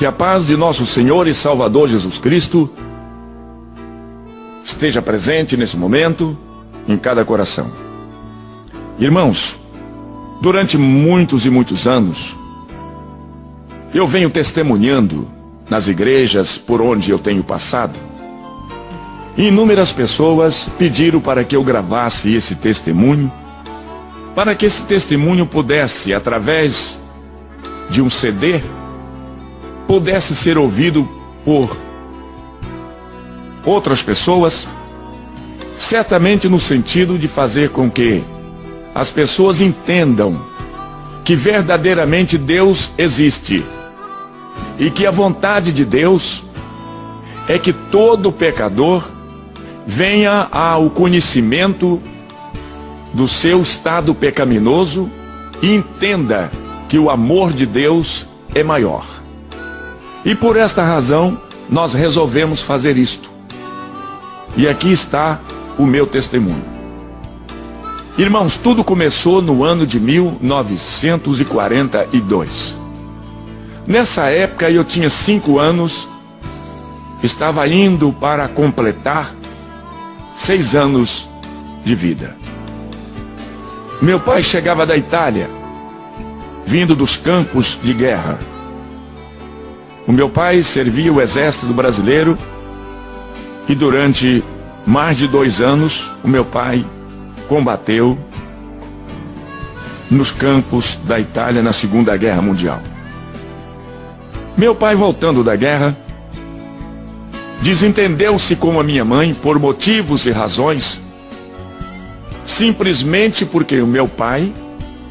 Que a paz de nosso Senhor e Salvador Jesus Cristo esteja presente nesse momento em cada coração. Irmãos, durante muitos e muitos anos, eu venho testemunhando nas igrejas por onde eu tenho passado. Inúmeras pessoas pediram para que eu gravasse esse testemunho, para que esse testemunho pudesse, através de um CD, pudesse ser ouvido por outras pessoas, certamente no sentido de fazer com que as pessoas entendam que verdadeiramente Deus existe e que a vontade de Deus é que todo pecador venha ao conhecimento do seu estado pecaminoso e entenda que o amor de Deus é maior. E por esta razão, nós resolvemos fazer isto. E aqui está o meu testemunho. Irmãos, tudo começou no ano de 1942. Nessa época eu tinha cinco anos, estava indo para completar seis anos de vida. Meu pai chegava da Itália, vindo dos campos de guerra. O meu pai servia o exército brasileiro e durante mais de dois anos o meu pai combateu nos campos da Itália na Segunda Guerra Mundial. Meu pai, voltando da guerra, desentendeu-se com a minha mãe por motivos e razões, simplesmente porque o meu pai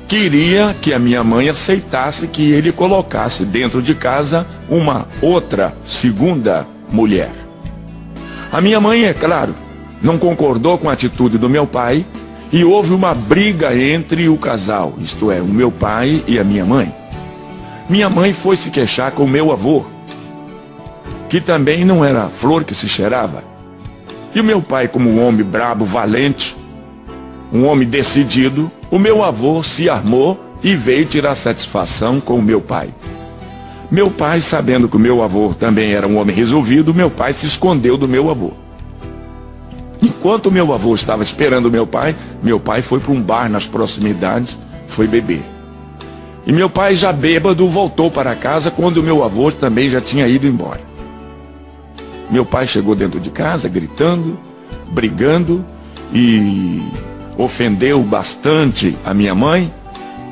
queria que a minha mãe aceitasse que ele colocasse dentro de casa uma outra segunda mulher. A minha mãe, é claro, não concordou com a atitude do meu pai e houve uma briga entre o casal, isto é, o meu pai e a minha mãe. Minha mãe foi se queixar com o meu avô, que também não era flor que se cheirava. E o meu pai, como um homem brabo, valente, um homem decidido, o meu avô se armou e veio tirar satisfação com o meu pai. Meu pai, sabendo que o meu avô também era um homem resolvido, meu pai se escondeu do meu avô. Enquanto meu avô estava esperando meu pai, meu pai foi para um bar nas proximidades, foi beber. E meu pai, já bêbado, voltou para casa quando meu avô também já tinha ido embora. Meu pai chegou dentro de casa, gritando, brigando e ofendeu bastante a minha mãe,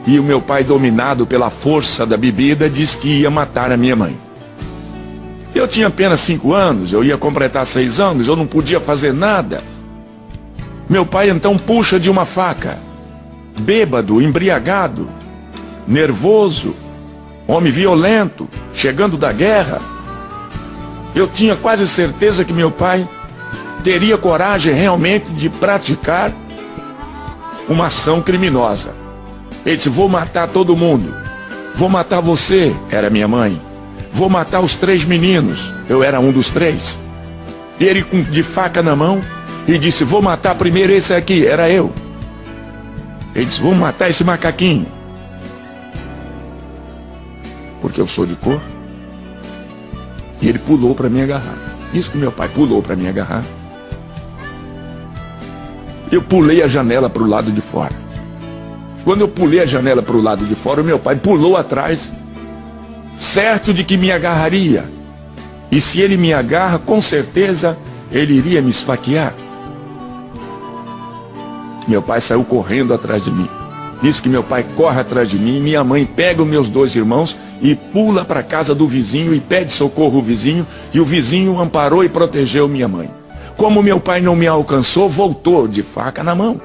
e o meu pai, dominado pela força da bebida, disse que ia matar a minha mãe. Eu tinha apenas cinco anos, eu ia completar seis anos, eu não podia fazer nada. Meu pai então puxa de uma faca, bêbado, embriagado, nervoso, homem violento, chegando da guerra. Eu tinha quase certeza que meu pai teria coragem realmente de praticar uma ação criminosa. Ele disse: Vou matar todo mundo. Vou matar você, era minha mãe. Vou matar os três meninos. Eu era um dos três. E ele com de faca na mão e disse: Vou matar primeiro esse aqui, era eu. Ele disse: Vou matar esse macaquinho. Porque eu sou de cor. E ele pulou para me agarrar. Isso que meu pai pulou para me agarrar. Eu pulei a janela para o lado de fora. Quando eu pulei a janela para o lado de fora, meu pai pulou atrás, certo de que me agarraria. E se ele me agarra, com certeza ele iria me esfaquear. Meu pai saiu correndo atrás de mim. Diz que meu pai corre atrás de mim, minha mãe pega os meus dois irmãos e pula para a casa do vizinho e pede socorro ao vizinho, e o vizinho amparou e protegeu minha mãe. Como meu pai não me alcançou, voltou de faca na mão.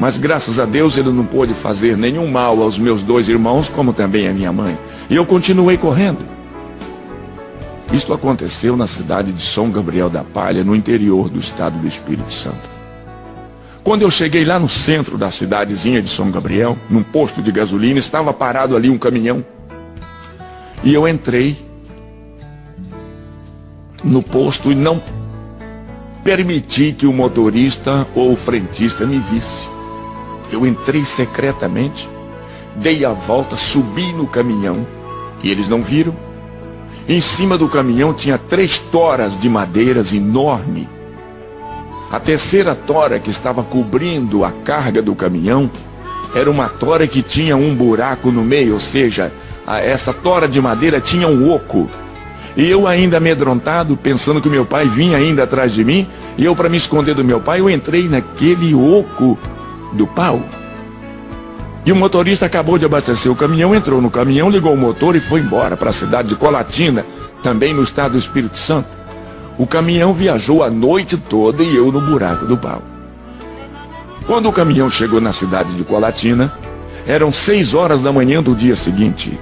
Mas graças a Deus ele não pôde fazer nenhum mal aos meus dois irmãos, como também a minha mãe. E eu continuei correndo. Isto aconteceu na cidade de São Gabriel da Palha, no interior do estado do Espírito Santo. Quando eu cheguei lá no centro da cidadezinha de São Gabriel, num posto de gasolina, estava parado ali um caminhão. E eu entrei no posto e não permiti que o motorista ou o frentista me visse. Eu entrei secretamente, dei a volta, subi no caminhão E eles não viram. Em cima do caminhão tinha três toras de madeiras enorme. A terceira tora que estava cobrindo a carga do caminhão era uma tora que tinha um buraco no meio, ou seja, essa tora de madeira tinha um oco. E eu ainda amedrontado, pensando que meu pai vinha ainda atrás de mim, e eu para me esconder do meu pai, eu entrei naquele oco do pau. E o motorista acabou de abastecer o caminhão, entrou no caminhão, ligou o motor e foi embora para a cidade de Colatina, também no estado do Espírito Santo. O caminhão viajou a noite toda e eu no buraco do pau. Quando o caminhão chegou na cidade de Colatina, eram seis horas da manhã do dia seguinte.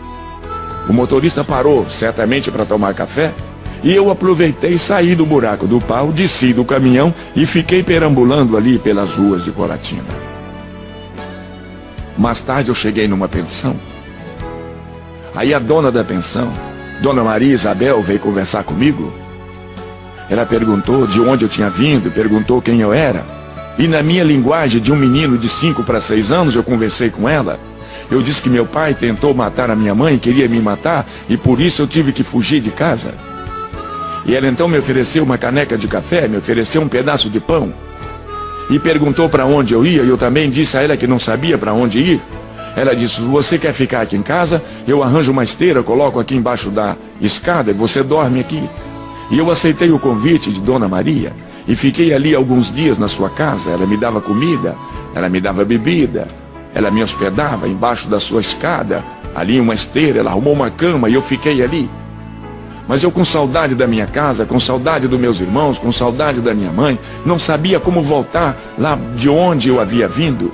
O motorista parou, certamente para tomar café, e eu aproveitei e saí do buraco do pau, desci do caminhão e fiquei perambulando ali pelas ruas de Colatina. Mais tarde eu cheguei numa pensão. Aí a dona da pensão, Dona Maria Isabel, veio conversar comigo. Ela perguntou de onde eu tinha vindo, perguntou quem eu era. E na minha linguagem de um menino de 5 para 6 anos, eu conversei com ela. Eu disse que meu pai tentou matar a minha mãe, queria me matar, e por isso eu tive que fugir de casa. E ela então me ofereceu uma caneca de café, me ofereceu um pedaço de pão. E perguntou para onde eu ia, e eu também disse a ela que não sabia para onde ir. Ela disse: Você quer ficar aqui em casa? Eu arranjo uma esteira, coloco aqui embaixo da escada e você dorme aqui. E eu aceitei o convite de Dona Maria e fiquei ali alguns dias na sua casa. Ela me dava comida, ela me dava bebida, ela me hospedava embaixo da sua escada, ali uma esteira, ela arrumou uma cama e eu fiquei ali. Mas eu com saudade da minha casa, com saudade dos meus irmãos, com saudade da minha mãe, não sabia como voltar lá de onde eu havia vindo.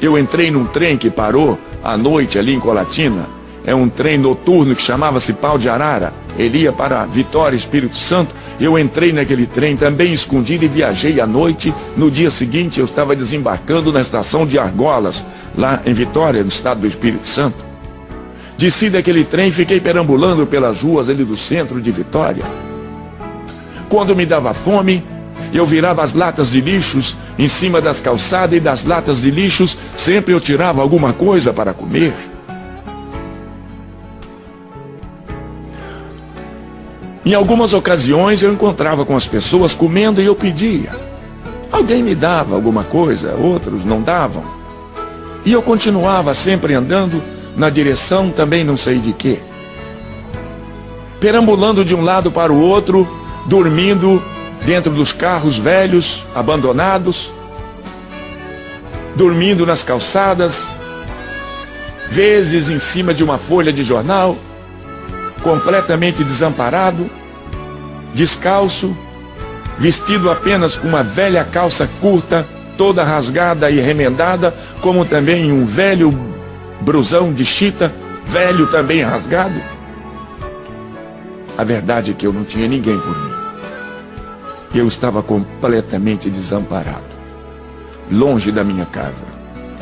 Eu entrei num trem que parou à noite ali em Colatina. É um trem noturno que chamava-se Pau de Arara. Ele ia para Vitória, Espírito Santo. Eu entrei naquele trem também escondido e viajei à noite. No dia seguinte eu estava desembarcando na estação de Argolas, lá em Vitória, no estado do Espírito Santo. Desci daquele trem e fiquei perambulando pelas ruas ali do centro de Vitória. Quando me dava fome, eu virava as latas de lixos em cima das calçadas e das latas de lixos sempre eu tirava alguma coisa para comer. Em algumas ocasiões eu encontrava com as pessoas comendo e eu pedia. Alguém me dava alguma coisa, outros não davam. E eu continuava sempre andando na direção também não sei de quê. Perambulando de um lado para o outro, dormindo dentro dos carros velhos, abandonados, dormindo nas calçadas, vezes em cima de uma folha de jornal, completamente desamparado, descalço, vestido apenas com uma velha calça curta, toda rasgada e remendada, como também um velho brusão de chita, velho também rasgado. A verdade é que eu não tinha ninguém por mim. Eu estava completamente desamparado, longe da minha casa,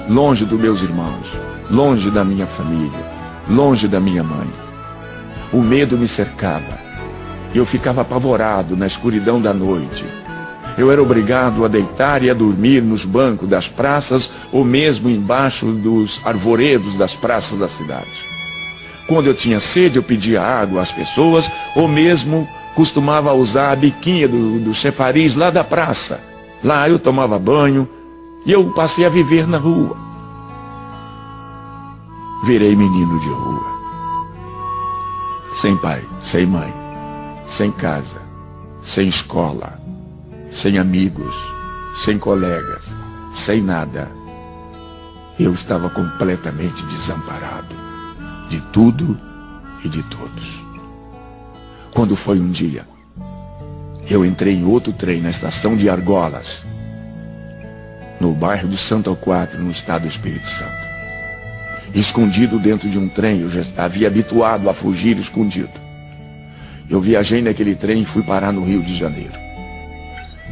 longe dos meus irmãos, longe da minha família, longe da minha mãe. O medo me cercava. Eu ficava apavorado na escuridão da noite. Eu era obrigado a deitar e a dormir nos bancos das praças ou mesmo embaixo dos arvoredos das praças da cidade. Quando eu tinha sede, eu pedia água às pessoas ou mesmo costumava usar a biquinha do, do chefariz lá da praça. Lá eu tomava banho e eu passei a viver na rua. Virei menino de rua. Sem pai, sem mãe, sem casa, sem escola, sem amigos, sem colegas, sem nada. Eu estava completamente desamparado de tudo e de todos. Quando foi um dia, eu entrei em outro trem na estação de Argolas, no bairro de Santo Quatro, no estado do Espírito Santo. Escondido dentro de um trem, eu já havia habituado a fugir escondido. Eu viajei naquele trem e fui parar no Rio de Janeiro.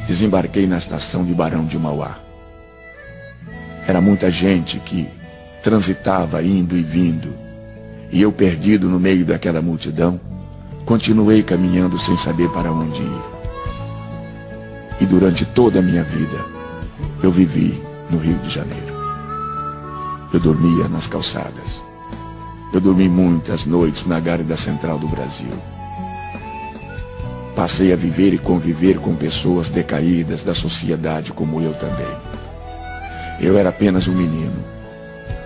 Desembarquei na estação de Barão de Mauá. Era muita gente que transitava indo e vindo, e eu perdido no meio daquela multidão Continuei caminhando sem saber para onde ir. E durante toda a minha vida, eu vivi no Rio de Janeiro. Eu dormia nas calçadas. Eu dormi muitas noites na Gárida Central do Brasil. Passei a viver e conviver com pessoas decaídas da sociedade como eu também. Eu era apenas um menino.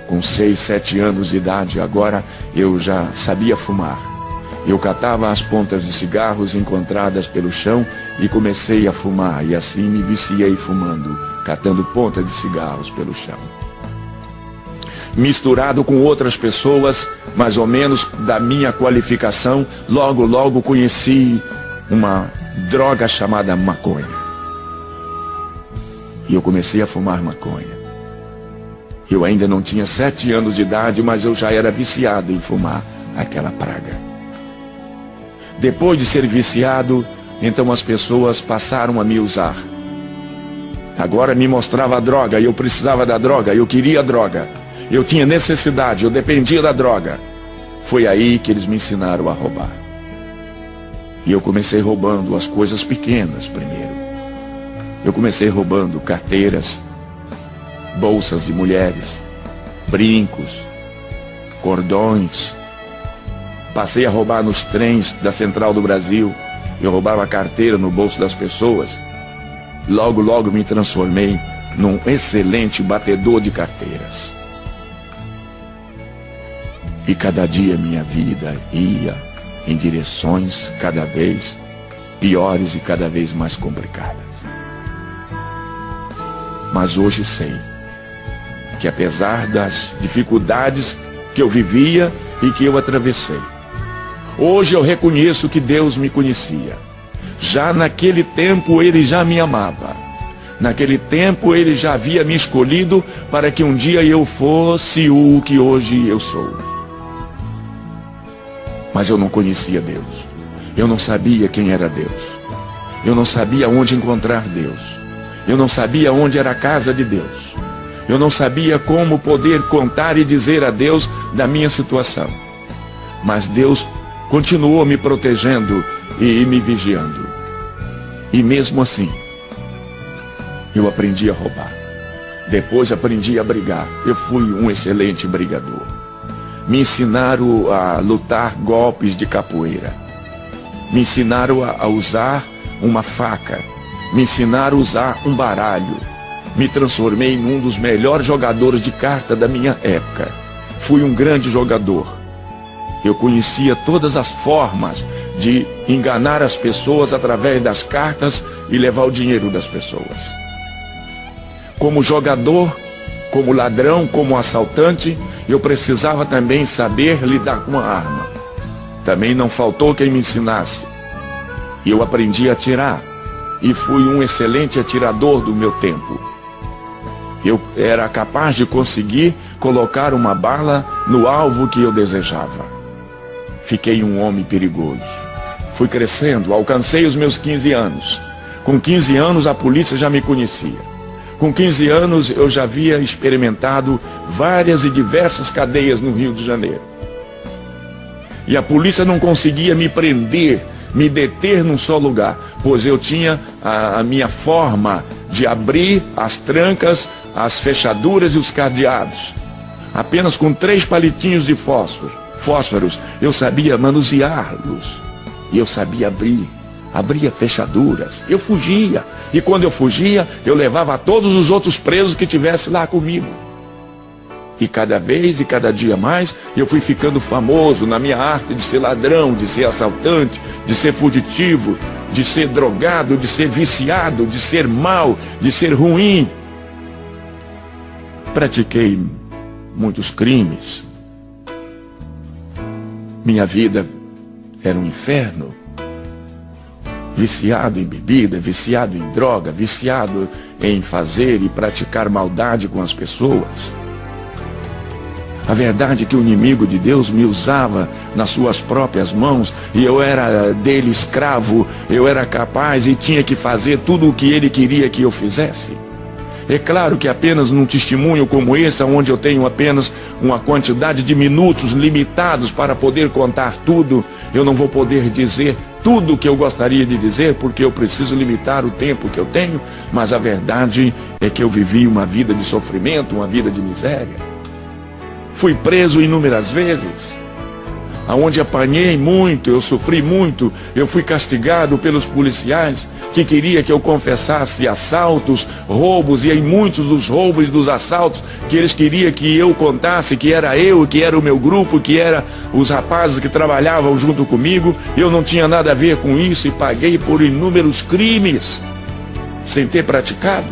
Com seis, sete anos de idade, agora eu já sabia fumar. Eu catava as pontas de cigarros encontradas pelo chão e comecei a fumar, e assim me viciei fumando, catando pontas de cigarros pelo chão. Misturado com outras pessoas, mais ou menos da minha qualificação, logo, logo conheci uma droga chamada maconha. E eu comecei a fumar maconha. Eu ainda não tinha sete anos de idade, mas eu já era viciado em fumar aquela praga. Depois de ser viciado, então as pessoas passaram a me usar. Agora me mostrava a droga, eu precisava da droga, eu queria a droga. Eu tinha necessidade, eu dependia da droga. Foi aí que eles me ensinaram a roubar. E eu comecei roubando as coisas pequenas primeiro. Eu comecei roubando carteiras, bolsas de mulheres, brincos, cordões. Passei a roubar nos trens da Central do Brasil. Eu roubava a carteira no bolso das pessoas. Logo, logo me transformei num excelente batedor de carteiras. E cada dia minha vida ia em direções cada vez piores e cada vez mais complicadas. Mas hoje sei que apesar das dificuldades que eu vivia e que eu atravessei, hoje eu reconheço que Deus me conhecia. Já naquele tempo ele já me amava. Naquele tempo ele já havia me escolhido para que um dia eu fosse o que hoje eu sou mas eu não conhecia Deus. Eu não sabia quem era Deus. Eu não sabia onde encontrar Deus. Eu não sabia onde era a casa de Deus. Eu não sabia como poder contar e dizer a Deus da minha situação. Mas Deus continuou me protegendo e me vigiando. E mesmo assim, eu aprendi a roubar. Depois aprendi a brigar. Eu fui um excelente brigador me ensinaram a lutar golpes de capoeira, me ensinaram a, usar uma faca, me ensinaram a usar um baralho, me transformei em um dos melhores jogadores de carta da minha época. Fui um grande jogador. Eu conhecia todas as formas de enganar as pessoas através das cartas e levar o dinheiro das pessoas. Como jogador, como ladrão, como assaltante, eu precisava também saber lidar com a arma. Também não faltou quem me ensinasse. E eu aprendi a atirar. E fui um excelente atirador do meu tempo. Eu era capaz de conseguir colocar uma bala no alvo que eu desejava. Fiquei um homem perigoso. Fui crescendo, alcancei os meus 15 anos. Com 15 anos a polícia já me conhecia. Com 15 anos eu já havia experimentado várias e diversas cadeias no Rio de Janeiro. E a polícia não conseguia me prender, me deter num só lugar, pois eu tinha a, a minha forma de abrir as trancas, as fechaduras e os cadeados. Apenas com três palitinhos de fósforo, fósforos eu sabia manuseá-los e eu sabia abrir abria fechaduras, eu fugia. E quando eu fugia, eu levava todos os outros presos que tivessem lá comigo. E cada vez e cada dia mais eu fui ficando famoso na minha arte de ser ladrão, de ser assaltante, de ser fugitivo, de ser drogado, de ser viciado, de ser mal, de ser ruim. Pratiquei muitos crimes. Minha vida era um inferno viciado em bebida, viciado em droga, viciado em fazer e praticar maldade com as pessoas. A verdade é que o inimigo de Deus me usava nas suas próprias mãos e eu era dele escravo, eu era capaz e tinha que fazer tudo o que ele queria que eu fizesse. É claro que apenas num testemunho como esse, onde eu tenho apenas uma quantidade de minutos limitados para poder contar tudo, eu não vou poder dizer tudo o que eu gostaria de dizer, porque eu preciso limitar o tempo que eu tenho, mas a verdade é que eu vivi uma vida de sofrimento, uma vida de miséria. fui preso inúmeras vezes aonde apanhei muito, eu sofri muito, eu fui castigado pelos policiais que queria que eu confessasse assaltos, roubos e em muitos dos roubos e dos assaltos que eles queriam que eu contasse que era eu, que era o meu grupo, que era os rapazes que trabalhavam junto comigo, eu não tinha nada a ver com isso e paguei por inúmeros crimes sem ter praticado.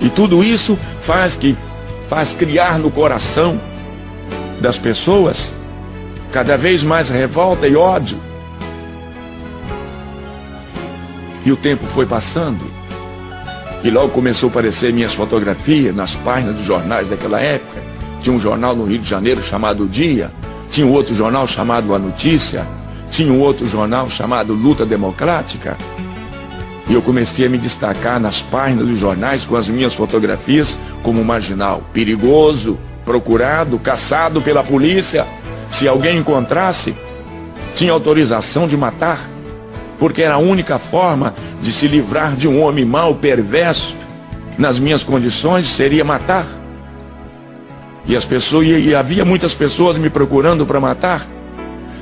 E tudo isso faz que faz criar no coração das pessoas cada vez mais revolta e ódio. E o tempo foi passando. E logo começou a aparecer minhas fotografias nas páginas dos jornais daquela época. Tinha um jornal no Rio de Janeiro chamado Dia, tinha um outro jornal chamado A Notícia, tinha um outro jornal chamado Luta Democrática. E eu comecei a me destacar nas páginas dos jornais com as minhas fotografias como marginal, perigoso, procurado, caçado pela polícia. Se alguém encontrasse, tinha autorização de matar, porque era a única forma de se livrar de um homem mau, perverso, nas minhas condições, seria matar. E as pessoas, e havia muitas pessoas me procurando para matar,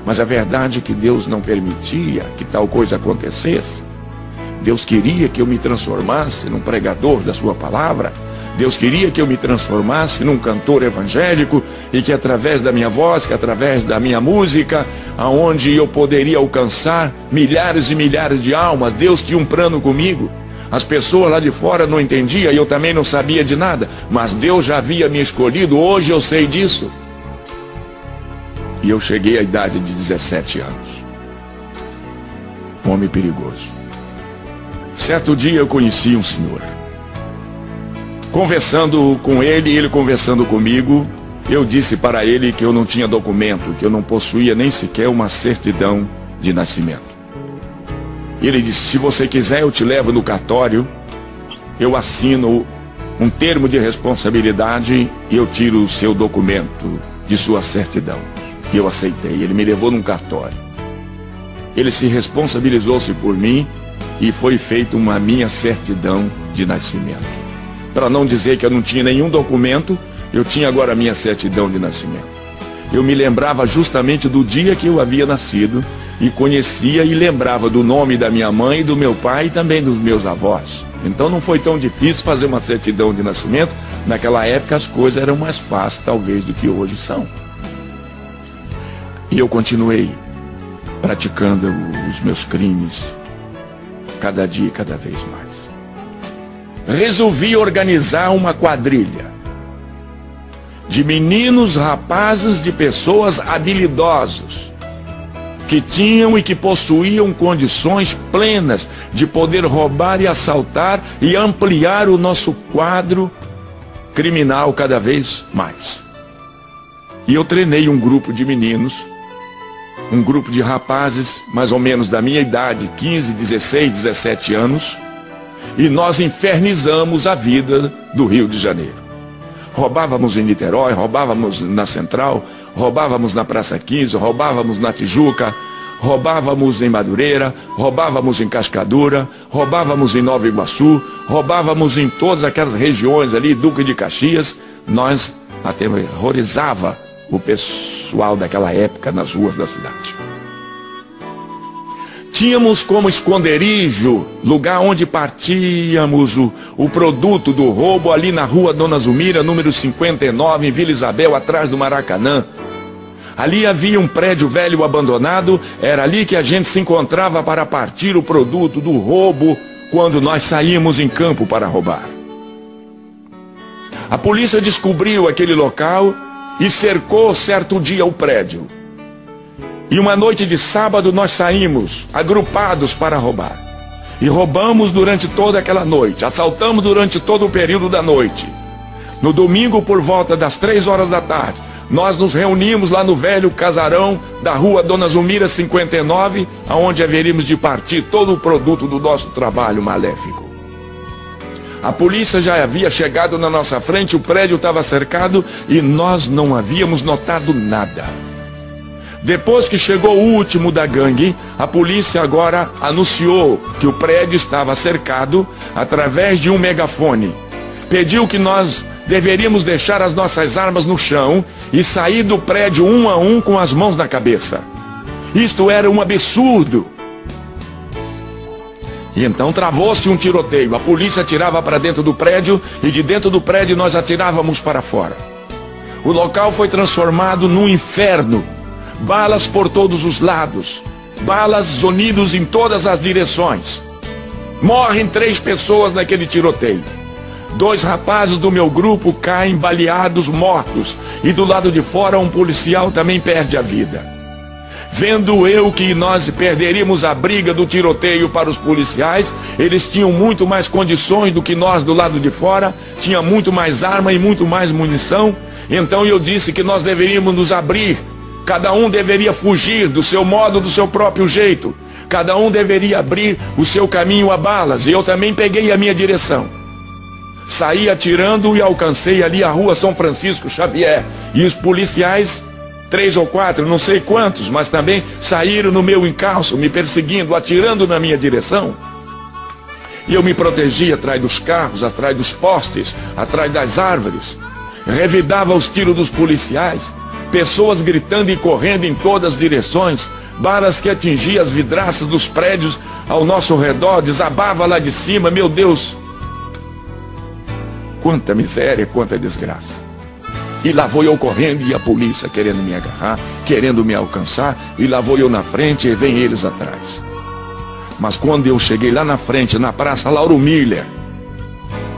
mas a verdade é que Deus não permitia que tal coisa acontecesse. Deus queria que eu me transformasse num pregador da sua palavra Deus queria que eu me transformasse num cantor evangélico e que através da minha voz, que através da minha música, aonde eu poderia alcançar milhares e milhares de almas, Deus tinha um plano comigo. As pessoas lá de fora não entendiam e eu também não sabia de nada, mas Deus já havia me escolhido, hoje eu sei disso. E eu cheguei à idade de 17 anos. Homem perigoso. Certo dia eu conheci um senhor. Conversando com ele, ele conversando comigo, eu disse para ele que eu não tinha documento, que eu não possuía nem sequer uma certidão de nascimento. Ele disse: Se você quiser, eu te levo no cartório, eu assino um termo de responsabilidade e eu tiro o seu documento de sua certidão. E eu aceitei. Ele me levou num cartório. Ele se responsabilizou-se por mim e foi feita uma minha certidão de nascimento para não dizer que eu não tinha nenhum documento, eu tinha agora a minha certidão de nascimento. Eu me lembrava justamente do dia que eu havia nascido e conhecia e lembrava do nome da minha mãe do meu pai e também dos meus avós. Então não foi tão difícil fazer uma certidão de nascimento. Naquela época as coisas eram mais fáceis, talvez, do que hoje são. E eu continuei praticando os meus crimes, cada dia e cada vez mais resolvi organizar uma quadrilha de meninos, rapazes, de pessoas habilidosos que tinham e que possuíam condições plenas de poder roubar e assaltar e ampliar o nosso quadro criminal cada vez mais. E eu treinei um grupo de meninos, um grupo de rapazes mais ou menos da minha idade, 15, 16, 17 anos, e nós infernizamos a vida do Rio de Janeiro. Roubávamos em Niterói, roubávamos na Central, roubávamos na Praça 15, roubávamos na Tijuca, roubávamos em Madureira, roubávamos em Cascadura, roubávamos em Nova Iguaçu, roubávamos em todas aquelas regiões ali, Duque de Caxias. Nós aterrorizava o pessoal daquela época nas ruas da cidade. Tínhamos como esconderijo, lugar onde partíamos o, o produto do roubo, ali na rua Dona Zumira, número 59, em Vila Isabel, atrás do Maracanã. Ali havia um prédio velho abandonado, era ali que a gente se encontrava para partir o produto do roubo quando nós saímos em campo para roubar. A polícia descobriu aquele local e cercou certo dia o prédio. E uma noite de sábado nós saímos agrupados para roubar. E roubamos durante toda aquela noite, assaltamos durante todo o período da noite. No domingo, por volta das três horas da tarde, nós nos reunimos lá no velho casarão da rua Dona Zumira 59, aonde haveríamos de partir todo o produto do nosso trabalho maléfico. A polícia já havia chegado na nossa frente, o prédio estava cercado e nós não havíamos notado nada. Depois que chegou o último da gangue, a polícia agora anunciou que o prédio estava cercado através de um megafone. Pediu que nós deveríamos deixar as nossas armas no chão e sair do prédio um a um com as mãos na cabeça. Isto era um absurdo. E então travou-se um tiroteio. A polícia atirava para dentro do prédio e de dentro do prédio nós atirávamos para fora. O local foi transformado num inferno. Balas por todos os lados. Balas zonidos em todas as direções. Morrem três pessoas naquele tiroteio. Dois rapazes do meu grupo caem baleados, mortos. E do lado de fora, um policial também perde a vida. Vendo eu que nós perderíamos a briga do tiroteio para os policiais, eles tinham muito mais condições do que nós do lado de fora, tinha muito mais arma e muito mais munição. Então eu disse que nós deveríamos nos abrir, cada um deveria fugir do seu modo, do seu próprio jeito. Cada um deveria abrir o seu caminho a balas, e eu também peguei a minha direção. Saí atirando e alcancei ali a rua São Francisco Xavier, e os policiais três ou quatro, não sei quantos, mas também saíram no meu encalço, me perseguindo, atirando na minha direção. E eu me protegi atrás dos carros, atrás dos postes, atrás das árvores. Revidava os tiros dos policiais, pessoas gritando e correndo em todas as direções, balas que atingiam as vidraças dos prédios ao nosso redor, desabava lá de cima, meu Deus. Quanta miséria, quanta desgraça. E lá vou eu correndo e a polícia querendo me agarrar, querendo me alcançar, e lá vou eu na frente e vem eles atrás. Mas quando eu cheguei lá na frente, na Praça Lauro Miller,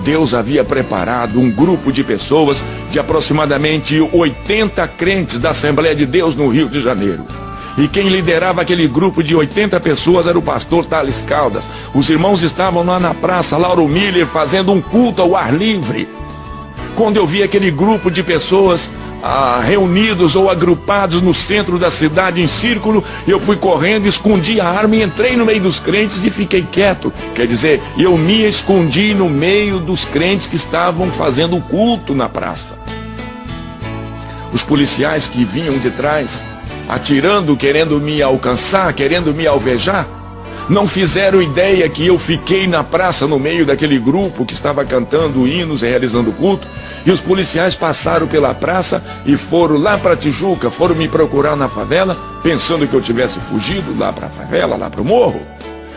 Deus havia preparado um grupo de pessoas de aproximadamente 80 crentes da Assembleia de Deus no Rio de Janeiro. E quem liderava aquele grupo de 80 pessoas era o pastor Thales Caldas. Os irmãos estavam lá na praça Lauro Miller fazendo um culto ao ar livre. Quando eu vi aquele grupo de pessoas ah, reunidos ou agrupados no centro da cidade em círculo, eu fui correndo, escondi a arma e entrei no meio dos crentes e fiquei quieto. Quer dizer, eu me escondi no meio dos crentes que estavam fazendo culto na praça. Os policiais que vinham de trás, atirando, querendo me alcançar, querendo me alvejar, não fizeram ideia que eu fiquei na praça no meio daquele grupo que estava cantando hinos e realizando culto. E os policiais passaram pela praça e foram lá para Tijuca, foram me procurar na favela, pensando que eu tivesse fugido lá para a favela, lá para o morro.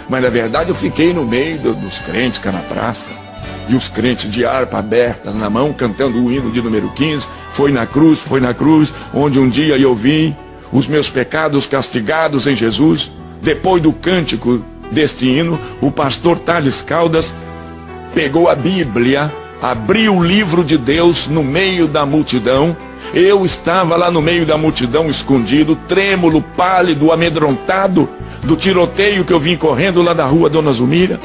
Mas na verdade eu fiquei no meio do, dos crentes cá na praça. E os crentes de harpa abertas na mão, cantando o hino de número 15. Foi na cruz, foi na cruz, onde um dia eu vi os meus pecados castigados em Jesus. Depois do cântico deste hino, o pastor Thales Caldas pegou a Bíblia abriu o livro de Deus no meio da multidão. Eu estava lá no meio da multidão, escondido, trêmulo, pálido, amedrontado do tiroteio que eu vim correndo lá da rua Dona Zumira.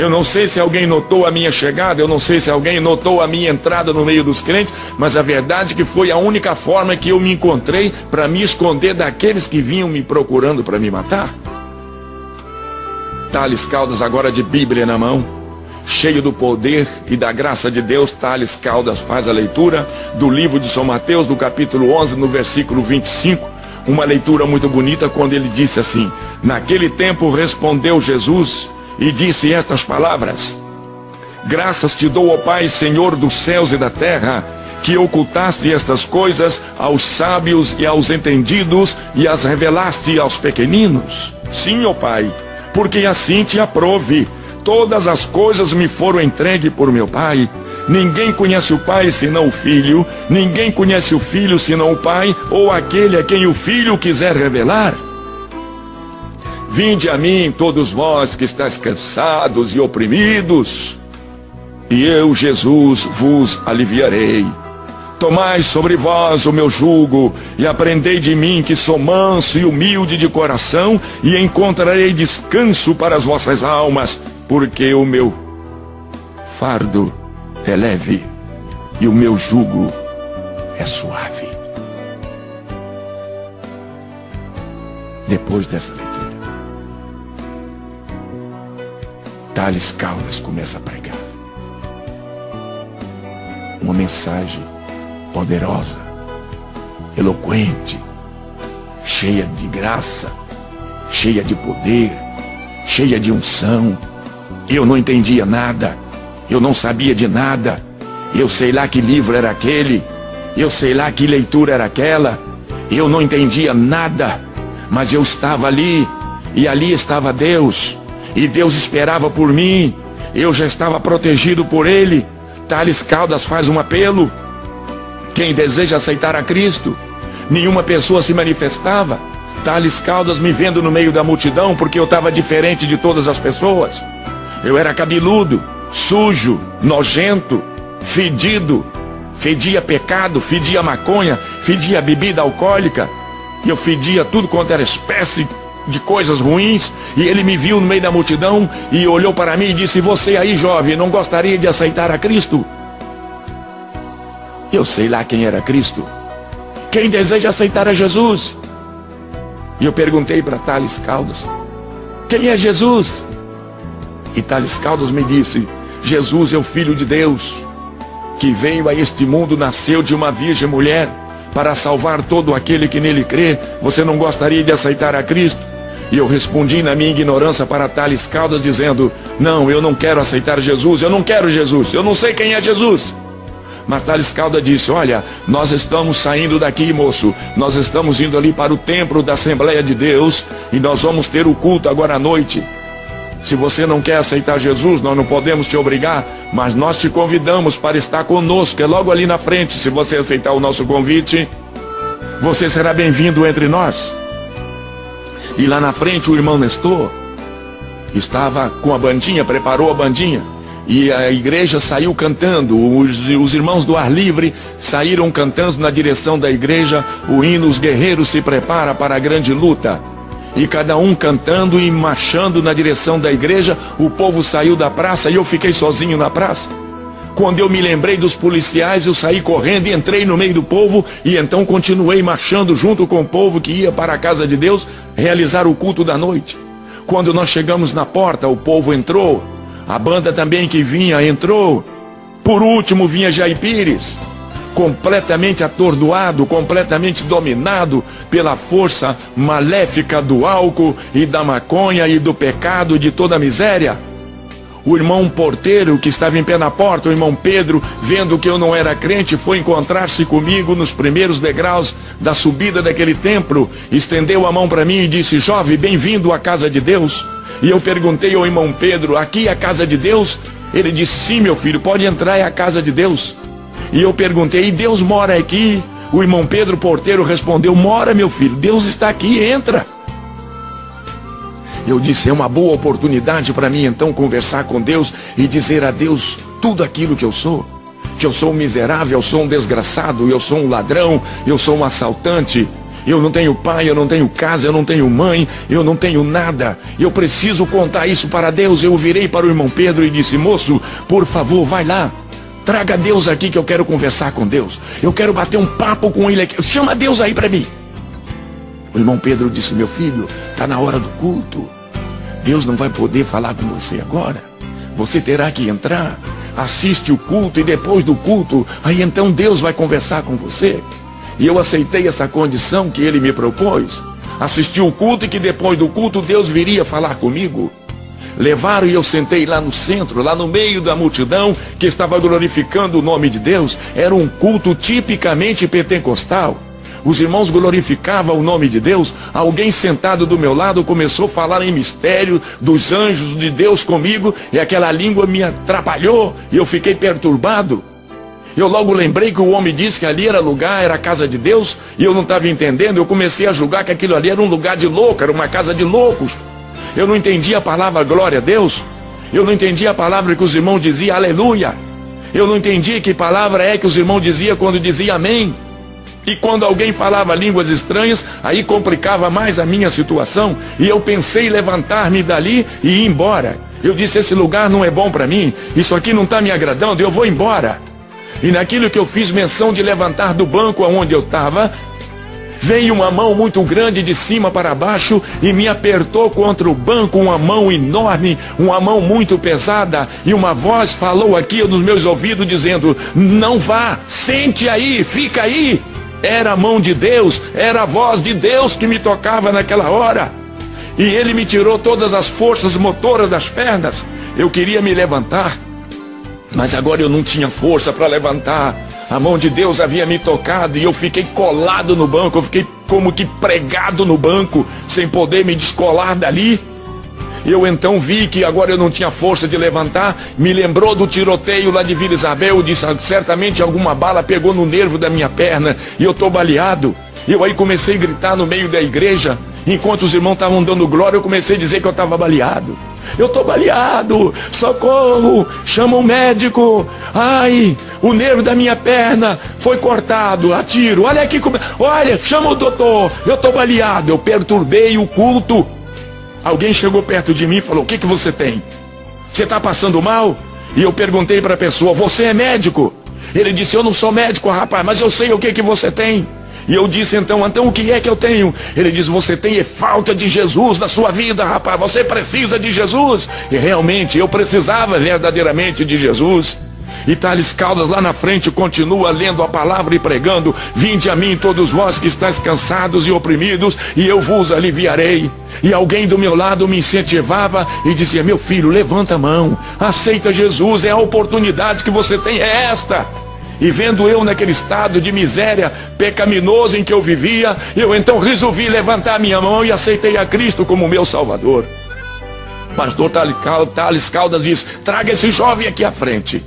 Eu não sei se alguém notou a minha chegada, eu não sei se alguém notou a minha entrada no meio dos crentes, mas a verdade é que foi a única forma que eu me encontrei para me esconder daqueles que vinham me procurando para me matar. Tales Caldas agora de Bíblia na mão cheio do poder e da graça de Deus, Tales Caldas faz a leitura do livro de São Mateus, do capítulo 11, no versículo 25, uma leitura muito bonita, quando ele disse assim: Naquele tempo respondeu Jesus e disse estas palavras: Graças te dou, ó Pai, Senhor dos céus e da terra, que ocultaste estas coisas aos sábios e aos entendidos e as revelaste aos pequeninos. Sim, ó Pai, porque assim te aprove Todas as coisas me foram entregues por meu Pai. Ninguém conhece o Pai senão o Filho. Ninguém conhece o Filho senão o Pai, ou aquele a quem o Filho quiser revelar. Vinde a mim, todos vós que estáis cansados e oprimidos, e eu, Jesus, vos aliviarei. Tomai sobre vós o meu jugo e aprendei de mim que sou manso e humilde de coração e encontrarei descanso para as vossas almas, porque o meu fardo é leve e o meu jugo é suave. Depois dessa leitura, Tales Caldas começa a pregar uma mensagem poderosa, eloquente, cheia de graça, cheia de poder, cheia de unção eu não entendia nada, eu não sabia de nada, Eu sei lá que livro era aquele. Eu sei lá que leitura era aquela. Eu não entendia nada. Mas eu estava ali. E ali estava Deus. E Deus esperava por mim. Eu já estava protegido por Ele. Thales Caldas faz um apelo. Quem deseja aceitar a Cristo, nenhuma pessoa se manifestava. Thales Caldas me vendo no meio da multidão porque eu estava diferente de todas as pessoas. Eu era cabeludo, sujo, nojento, fedido, fedia pecado, fedia maconha, fedia bebida alcoólica, e eu fedia tudo quanto era espécie de coisas ruins, e ele me viu no meio da multidão e olhou para mim e disse: Você aí, jovem, não gostaria de aceitar a Cristo? Eu sei lá quem era Cristo. Quem deseja aceitar a Jesus? E eu perguntei para Thales Caldas: Quem é Jesus? E Thales Caldas me disse: Jesus é o Filho de Deus, que veio a este mundo, nasceu de uma virgem mulher, para salvar todo aquele que nele crê. Você não gostaria de aceitar a Cristo? E eu respondi na minha ignorância para Thales Caldas, dizendo: Não, eu não quero aceitar Jesus, eu não quero Jesus, eu não sei quem é Jesus. Mas Thales Caldas disse: Olha, nós estamos saindo daqui, moço. Nós estamos indo ali para o templo da Assembleia de Deus e nós vamos ter o culto agora à noite. Se você não quer aceitar Jesus, nós não podemos te obrigar, mas nós te convidamos para estar conosco, é logo ali na frente. Se você aceitar o nosso convite, você será bem-vindo entre nós. E lá na frente o irmão Nestor estava com a bandinha, preparou a bandinha. E a igreja saiu cantando, os, os, irmãos do ar livre saíram cantando na direção da igreja o hino Os Guerreiros se prepara para a grande luta e cada um cantando e marchando na direção da igreja. O povo saiu da praça e eu fiquei sozinho na praça. Quando eu me lembrei dos policiais, eu saí correndo e entrei no meio do povo e então continuei marchando junto com o povo que ia para a casa de Deus realizar o culto da noite. Quando nós chegamos na porta, o povo entrou, a banda também que vinha entrou. Por último vinha Jair Pires completamente atordoado, completamente dominado pela força maléfica do álcool e da maconha e do pecado e de toda a miséria. O irmão porteiro que estava em pé na porta, o irmão Pedro, vendo que eu não era crente, foi encontrar-se comigo nos primeiros degraus da subida daquele templo, estendeu a mão para mim e disse: Jovem, bem-vindo à casa de Deus. E eu perguntei ao irmão Pedro: Aqui é a casa de Deus? Ele disse: Sim, meu filho, pode entrar, é a casa de Deus. E eu perguntei, e Deus mora aqui? O irmão Pedro Porteiro respondeu: Mora, meu filho, Deus está aqui, entra. Eu disse: É uma boa oportunidade para mim então conversar com Deus e dizer a Deus tudo aquilo que eu sou. Que eu sou um miserável, eu sou um desgraçado, eu sou um ladrão, eu sou um assaltante. Eu não tenho pai, eu não tenho casa, eu não tenho mãe, eu não tenho nada. Eu preciso contar isso para Deus. Eu virei para o irmão Pedro e disse: Moço, por favor, vai lá. Traga Deus aqui que eu quero conversar com Deus. Eu quero bater um papo com ele aqui. Chama Deus aí para mim. O irmão Pedro disse: Meu filho, está na hora do culto. Deus não vai poder falar com você agora. Você terá que entrar, assiste o culto e depois do culto, aí então Deus vai conversar com você. E eu aceitei essa condição que ele me propôs. Assisti o culto e que depois do culto Deus viria falar comigo. Levaram e eu sentei lá no centro, lá no meio da multidão que estava glorificando o nome de Deus. Era um culto tipicamente pentecostal. Os irmãos glorificavam o nome de Deus. Alguém sentado do meu lado começou a falar em mistério dos anjos de Deus comigo e aquela língua me atrapalhou e eu fiquei perturbado. Eu logo lembrei que o homem disse que ali era lugar, era casa de Deus, e eu não estava entendendo. Eu comecei a julgar que aquilo ali era um lugar de louco, era uma casa de loucos. Eu não entendi a palavra glória a Deus. Eu não entendi a palavra que os irmãos diziam aleluia. Eu não entendi que palavra é que os irmãos diziam quando diziam amém. E quando alguém falava línguas estranhas, aí complicava mais a minha situação. E eu pensei levantar-me dali e ir embora. Eu disse: esse lugar não é bom para mim, isso aqui não está me agradando, eu vou embora. E naquilo que eu fiz menção de levantar do banco aonde eu estava, Veio uma mão muito grande de cima para baixo e me apertou contra o banco, uma mão enorme, uma mão muito pesada, e uma voz falou aqui nos meus ouvidos dizendo: Não vá, sente aí, fica aí. Era a mão de Deus, era a voz de Deus que me tocava naquela hora. E ele me tirou todas as forças motoras das pernas. Eu queria me levantar, Mas agora eu não tinha força para levantar. A mão de Deus havia me tocado e eu fiquei colado no banco, eu fiquei como que pregado no banco, sem poder me descolar dali. Eu então vi que agora eu não tinha força de levantar, me lembrou do tiroteio lá de Vila Isabel, disse, ah, certamente alguma bala pegou no nervo da minha perna e eu estou baleado. Eu aí comecei a gritar no meio da igreja, enquanto os irmãos estavam dando glória, eu comecei a dizer que eu estava baleado. Eu estou baleado, socorro, chama um médico. Ai, o nervo da minha perna foi cortado, atiro. Olha aqui como. Olha, chama o doutor, eu estou baleado. Eu perturbei o culto. Alguém chegou perto de mim e falou: O que, que você tem? Você está passando mal? E eu perguntei para a pessoa: Você é médico? Ele disse: Eu não sou médico, rapaz, mas eu sei o que, que você tem. E eu disse então, então o que é que eu tenho? Ele diz, você tem falta de Jesus na sua vida, rapaz, você precisa de Jesus. E realmente eu precisava verdadeiramente de Jesus. E Thales Caldas lá na frente continua lendo a palavra e pregando: Vinde a mim, todos vós que estáis cansados e oprimidos, e eu vos aliviarei. E alguém do meu lado me incentivava e dizia: Meu filho, levanta a mão, aceita Jesus, é a oportunidade que você tem, é esta. E vendo eu naquele estado de miséria pecaminoso em que eu vivia, eu então resolvi levantar minha mão e aceitei a Cristo como meu Salvador. Pastor Thales Caldas diz: traga esse jovem aqui à frente.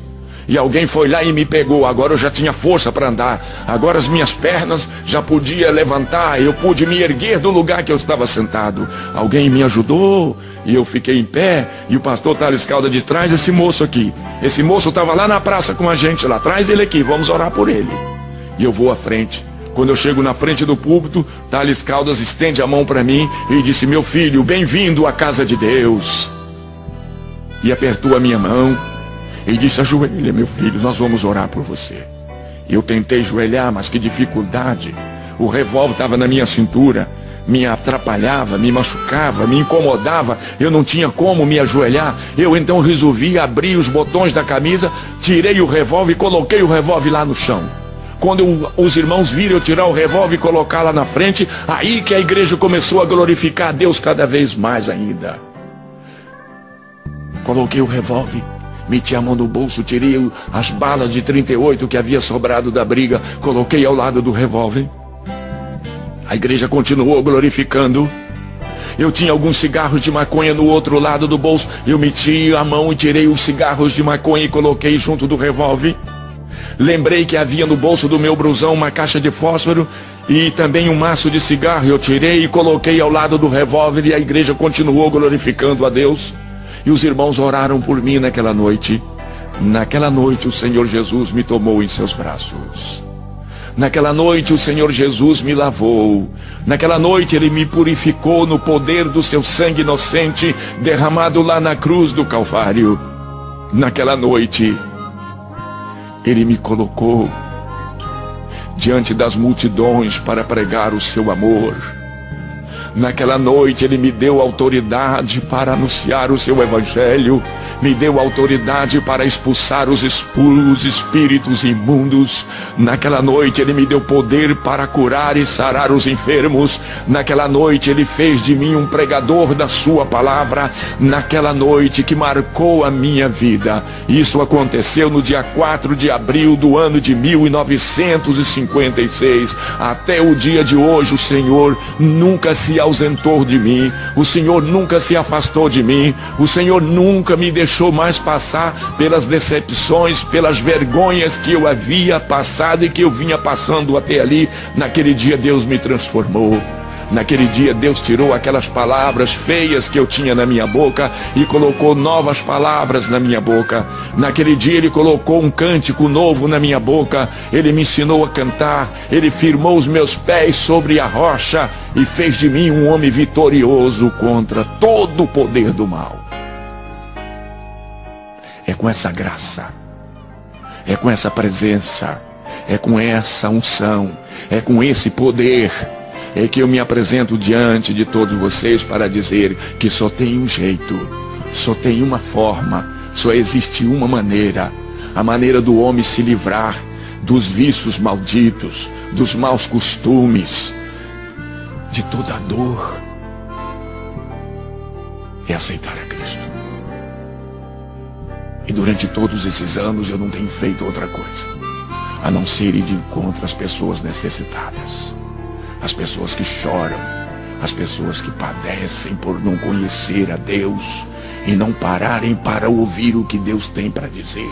E alguém foi lá e me pegou. Agora eu já tinha força para andar. Agora as minhas pernas já podia levantar. Eu pude me erguer do lugar que eu estava sentado. Alguém me ajudou e eu fiquei em pé. E o pastor Thales Calda de trás, esse moço aqui. Esse moço estava lá na praça com a gente lá atrás. Ele aqui, vamos orar por ele. E eu vou à frente. Quando eu chego na frente do púlpito, Thales Caldas estende a mão para mim e disse: Meu filho, bem-vindo à casa de Deus. E apertou a minha mão e disse: Ajoelha, meu filho, nós vamos orar por você. Eu tentei ajoelhar, mas que dificuldade. O revólver estava na minha cintura, me atrapalhava, me machucava, me incomodava. Eu não tinha como me ajoelhar. Eu então resolvi abrir os botões da camisa, tirei o revólver e coloquei o revólver lá no chão. Quando os irmãos viram eu tirar o revólver e colocar lá na frente, aí que a igreja começou a glorificar a Deus cada vez mais ainda. Coloquei o revólver Meti a mão no bolso, tirei as balas de 38 que havia sobrado da briga, coloquei ao lado do revólver. A igreja continuou glorificando. Eu tinha alguns cigarros de maconha no outro lado do bolso. Eu meti a mão e tirei os cigarros de maconha e coloquei junto do revólver. Lembrei que havia no bolso do meu brusão uma caixa de fósforo e também um maço de cigarro. Eu tirei e coloquei ao lado do revólver e a igreja continuou glorificando a Deus. E os irmãos oraram por mim naquela noite. Naquela noite o Senhor Jesus me tomou em seus braços. Naquela noite o Senhor Jesus me lavou. Naquela noite ele me purificou no poder do seu sangue inocente derramado lá na cruz do Calvário. Naquela noite ele me colocou diante das multidões para pregar o seu amor Naquela noite ele me deu autoridade para anunciar o seu evangelho, me deu autoridade para expulsar os, os espíritos imundos. Naquela noite ele me deu poder para curar e sarar os enfermos. Naquela noite ele fez de mim um pregador da sua palavra. Naquela noite que marcou a minha vida. Isso aconteceu no dia 4 de abril do ano de 1956. Até o dia de hoje o Senhor nunca se ausentou de mim, o Senhor nunca se afastou de mim, o Senhor nunca me deixou mais passar pelas decepções, pelas vergonhas que eu havia passado e que eu vinha passando até ali. Naquele dia Deus me transformou. Naquele dia Deus tirou aquelas palavras feias que eu tinha na minha boca e colocou novas palavras na minha boca. Naquele dia Ele colocou um cântico novo na minha boca. Ele me ensinou a cantar. Ele firmou os meus pés sobre a rocha e fez de mim um homem vitorioso contra todo o poder do mal. É com essa graça, é com essa presença, é com essa unção, é com esse poder. É que eu me apresento diante de todos vocês para dizer que só tem um jeito, só tem uma forma, só existe uma maneira. A maneira do homem se livrar dos vícios malditos, dos maus costumes, de toda dor, é aceitar a Cristo. E E durante todos esses anos eu não tenho feito outra coisa a não ser ir de encontro às pessoas necessitadas, as pessoas que choram, as pessoas que padecem por não conhecer a Deus e não pararem para ouvir o que Deus tem para dizer.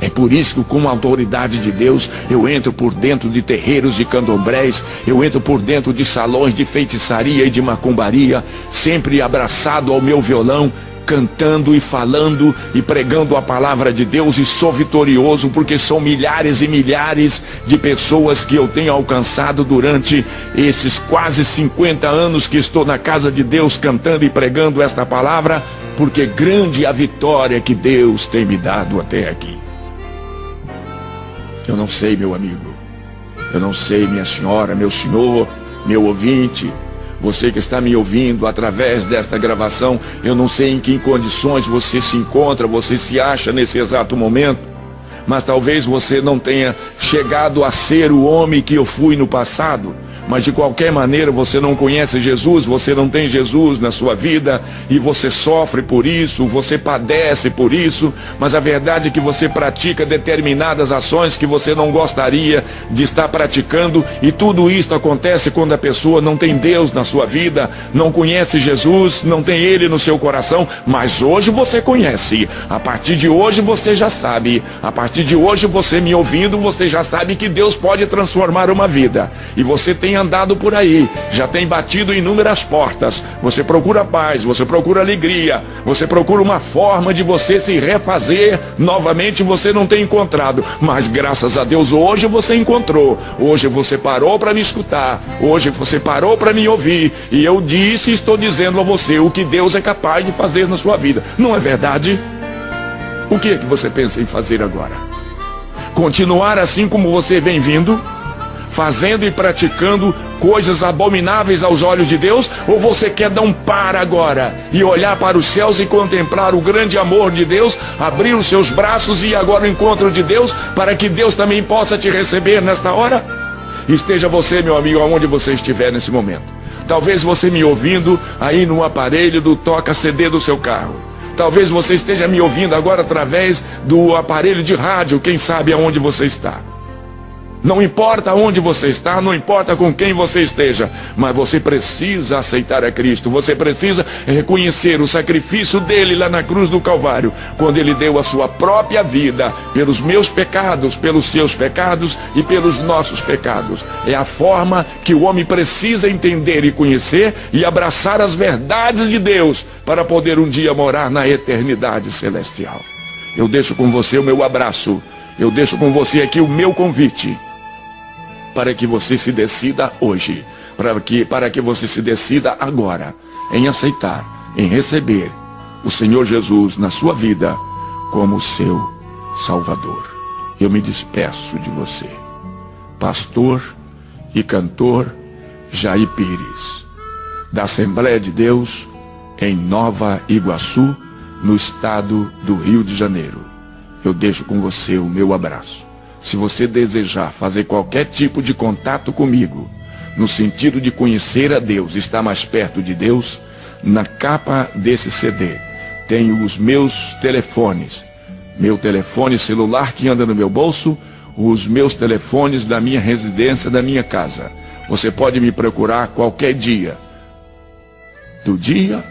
É por isso que, com a autoridade de Deus, eu entro por dentro de terreiros de candomblés, eu entro por dentro de salões de feitiçaria e de macumbaria, sempre abraçado ao meu violão, cantando e falando e pregando a palavra de Deus e sou vitorioso porque são milhares e milhares de pessoas que eu tenho alcançado durante esses quase 50 anos que estou na casa de Deus cantando e pregando esta palavra, porque grande é a vitória que Deus tem me dado até aqui. Eu não sei, meu amigo. Eu não sei, minha senhora, meu senhor, meu ouvinte. Você que está me ouvindo através desta gravação, eu não sei em que condições você se encontra, você se acha nesse exato momento, mas talvez você não tenha chegado a ser o homem que eu fui no passado mas de qualquer maneira você não conhece Jesus, você não tem Jesus na sua vida e você sofre por isso, você padece por isso, mas a verdade é que você pratica determinadas ações que você não gostaria de estar praticando e tudo isso acontece quando a pessoa não tem Deus na sua vida, não conhece Jesus, não tem Ele no seu coração, mas hoje você conhece, a partir de hoje você já sabe, a partir de hoje você me ouvindo, você já sabe que Deus pode transformar uma vida. E você tem andado por aí, já tem batido inúmeras portas. Você procura paz, você procura alegria, você procura uma forma de você se refazer novamente, você não tem encontrado. Mas graças a Deus hoje você encontrou. Hoje você parou para me escutar. Hoje você parou para me ouvir. E eu disse e estou dizendo a você o que Deus é capaz de fazer na sua vida. Não é verdade? O que é que você pensa em fazer agora? Continuar assim como você vem vindo? Fazendo e praticando coisas abomináveis aos olhos de Deus? Ou você quer dar um para agora e olhar para os céus e contemplar o grande amor de Deus, abrir os seus braços e ir agora ao encontro de Deus, para que Deus também possa te receber nesta hora? Esteja você, meu amigo, aonde você estiver nesse momento. Talvez você me ouvindo aí no aparelho do toca CD do seu carro. Talvez você esteja me ouvindo agora através do aparelho de rádio, quem sabe aonde você está. Não importa onde você está, não importa com quem você esteja, mas você precisa aceitar a Cristo, você precisa reconhecer o sacrifício dele lá na cruz do Calvário, quando ele deu a sua própria vida pelos meus pecados, pelos seus pecados e pelos nossos pecados. É a forma que o homem precisa entender e conhecer e abraçar as verdades de Deus para poder um dia morar na eternidade celestial. Eu deixo com você o meu abraço, eu deixo com você aqui o meu convite para que você se decida hoje, para que, para que você se decida agora em aceitar, em receber o Senhor Jesus na sua vida como seu Salvador. Eu me despeço de você, pastor e cantor Jair Pires, da Assembleia de Deus em Nova Iguaçu, no estado do Rio de Janeiro. Eu deixo com você o meu abraço. Se você desejar fazer qualquer tipo de contato comigo, no sentido de conhecer a Deus, estar mais perto de Deus, na capa desse CD tem os meus telefones. Meu telefone celular que anda no meu bolso, os meus telefones da minha residência, da minha casa. Você pode me procurar qualquer dia, do dia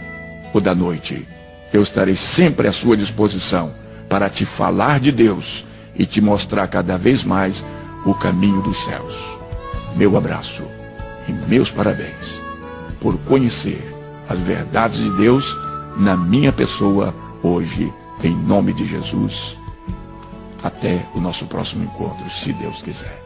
ou da noite. Eu estarei sempre à sua disposição para te falar de Deus e te mostrar cada vez mais o caminho dos céus. Meu abraço e meus parabéns por conhecer as verdades de Deus na minha pessoa hoje, em nome de Jesus. Até o nosso próximo encontro, se Deus quiser.